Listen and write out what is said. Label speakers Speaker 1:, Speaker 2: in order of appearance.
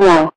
Speaker 1: One.